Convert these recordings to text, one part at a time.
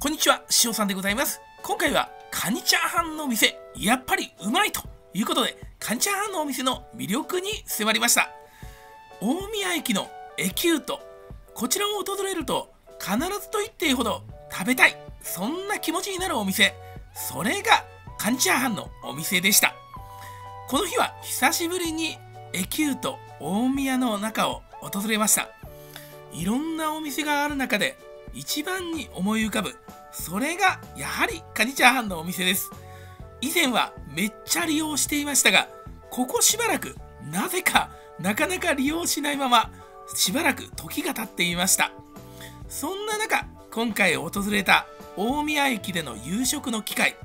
こんにちは、塩さんでございます。今回はカニチャーハンのお店、やっぱりうまいということで、カニチャーハンのお店の魅力に迫りました。大宮駅のエキュート、こちらを訪れると必ずと言っていいほど食べたい、そんな気持ちになるお店、それがカニチャーハンのお店でした。この日は久しぶりにエキュート大宮の中を訪れました。いろんなお店がある中で一番に思い浮かぶ。それがやはりカニチャーハンのお店です。以前はめっちゃ利用していましたがここしばらくなぜかなかなか利用しないまましばらく時が経っていました。そんな中今回訪れた大宮駅での夕食の機会。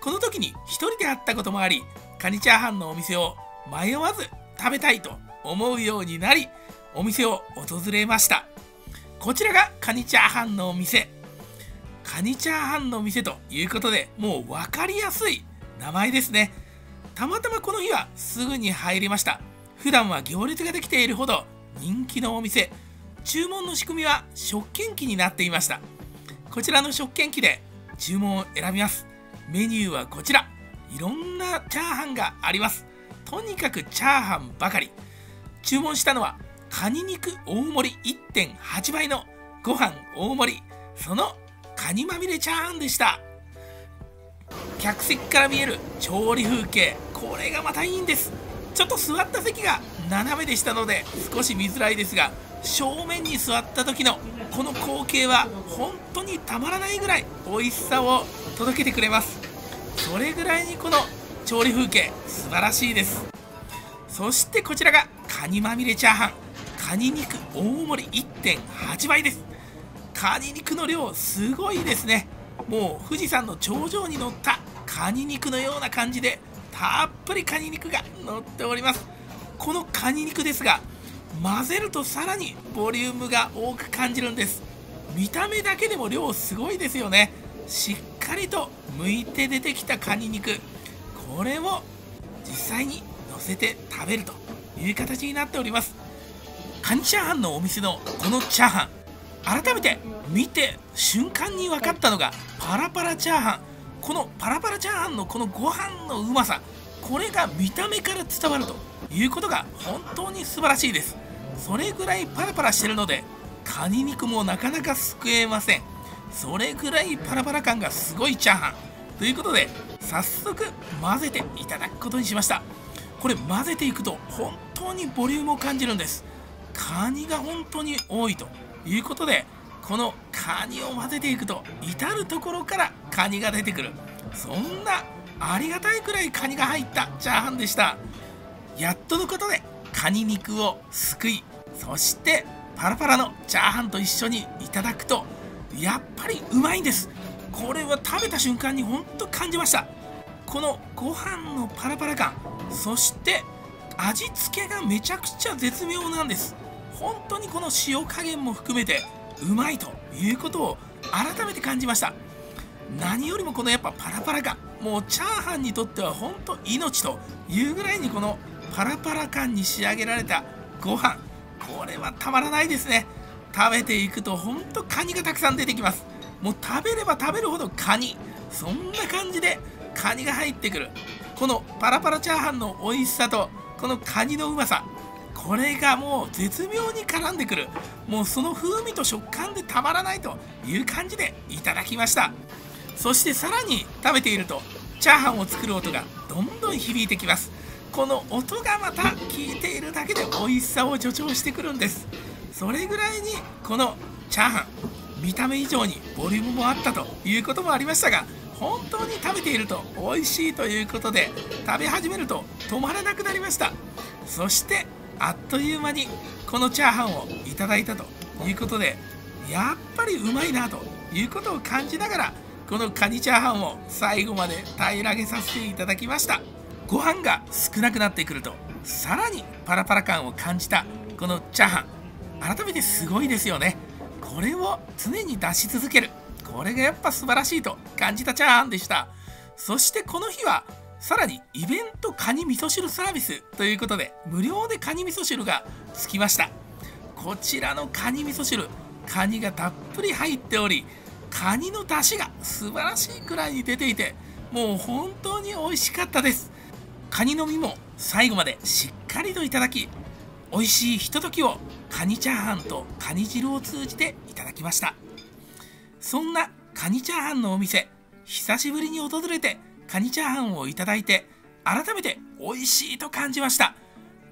この時に一人で会ったこともありカニチャーハンのお店を迷わず食べたいと思うようになりお店を訪れました。こちらがカニチャーハンのお店。カニチャーハンのお店ということでもう分かりやすい名前ですね。たまたまこの日はすぐに入りました。普段は行列ができているほど人気のお店。注文の仕組みは食券機になっていました。こちらの食券機で注文を選びます。メニューはこちら。いろんなチャーハンがあります。とにかくチャーハンばかり。注文したのはカニ肉大盛り1.8倍のご飯大盛り。そのカニまみれチャーハンでした。客席から見える調理風景。これがまたいいんです。ちょっと座った席が斜めでしたので少し見づらいですが正面に座った時のこの光景は本当にたまらないぐらい美味しさを届けてくれます。それぐらいにこの調理風景素晴らしいです。そしてこちらがカニまみれチャーハン。カニ肉大盛り1.8倍です。カニ肉の量すごいですね。もう富士山の頂上に乗ったカニ肉のような感じでたっぷりカニ肉が乗っております。このカニ肉ですが混ぜるとさらにボリュームが多く感じるんです。見た目だけでも量すごいですよね。しっかりと剥いて出てきたカニ肉。これを実際に乗せて食べるという形になっております。カニチャーハンのお店のこのチャーハン。改めて見て瞬間に分かったのがパラパラチャーハン。このパラパラチャーハンのこのご飯のうまさ。これが見た目から伝わるということが本当に素晴らしいです。それぐらいパラパラしてるのでカニ肉もなかなかすくえません。それぐらいパラパラ感がすごいチャーハン。ということで早速混ぜていただくことにしました。これ混ぜていくと本当にボリュームを感じるんです。カニが本当に多いということでこのカニを混ぜていくと至る所からカニが出てくる。そんなありがたいくらいカニが入ったチャーハンでした。やっとのことでカニ肉をすくいそしてパラパラのチャーハンと一緒にいただくとやっぱりうまいんです。これは食べた瞬間に本当感じました。このご飯のパラパラ感そして味付けがめちゃくちゃ絶妙なんです。本当にこの塩加減も含めてうまいということを改めて感じました。何よりもこのやっぱパラパラ感もうチャーハンにとっては本当命というぐらいにこのパラパラ感に仕上げられたご飯。これはたまらないですね。食べていくと本当カニがたくさん出てきます。もう食べれば食べるほどカニ。そんな感じでカニが入ってくる。このパラパラチャーハンの美味しさとこのカニのうまさ。これがもう絶妙に絡んでくる。もうその風味と食感でたまらないという感じでいただきました。そしてさらに食べているとチャーハンを作る音がどんどん響いてきます。この音がまた聞いているだけで美味しさを助長してくるんです。それぐらいにこのチャーハン見た目以上にボリュームもあったということもありましたが本当に食べていると美味しいということで食べ始めると止まらなくなりました。そしてあっという間にこのチャーハンをいただいたということでやっぱりうまいなということを感じながらこのカニチャーハンを最後まで平らげさせていただきました。ご飯が少なくなってくるとさらにパラパラ感を感じたこのチャーハン。改めてすごいですよね。これを常に出し続ける。これがやっぱ素晴らしいと感じたチャーハンでした。そしてこの日はさらにイベントカニ味噌汁サービスということで無料でカニ味噌汁がつきました。こちらのカニ味噌汁カニがたっぷり入っておりカニの出汁が素晴らしいくらいに出ていてもう本当に美味しかったです。カニの身も最後までしっかりといただき美味しいひとときをカニチャーハンとカニ汁を通じていただきました。そんなカニチャーハンのお店久しぶりに訪れてカニチャーハンをいただいて改めて美味しいと感じました。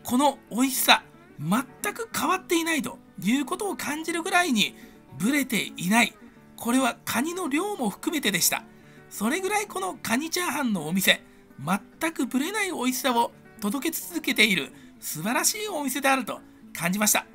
この美味しさ全く変わっていないということを感じるぐらいにブレていない。これはカニの量も含めてでした。それぐらいこのカニチャーハンのお店全くブレない美味しさを届け続けている素晴らしいお店であると感じました。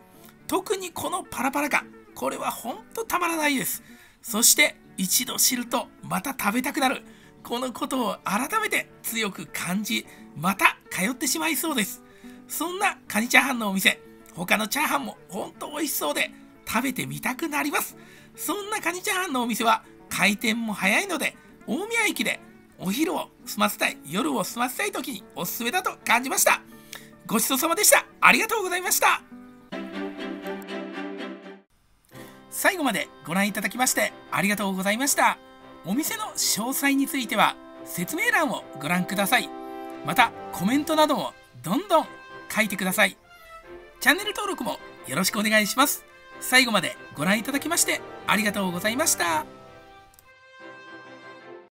特にこのパラパラ感これはほんとたまらないです。そして一度知るとまた食べたくなる。このことを改めて強く感じまた通ってしまいそうです。そんなカニチャーハンのお店他のチャーハンもほんと美味しそうで食べてみたくなります。そんなカニチャーハンのお店は開店も早いので大宮駅でお昼を済ませたい夜を済ませたい時におすすめだと感じました。ごちそうさまでした。ありがとうございました。最後までご覧いただきましてありがとうございました。お店の詳細については説明欄をご覧ください。またコメントなどもどんどん書いてください。チャンネル登録もよろしくお願いします。最後までご覧いただきましてありがとうございました。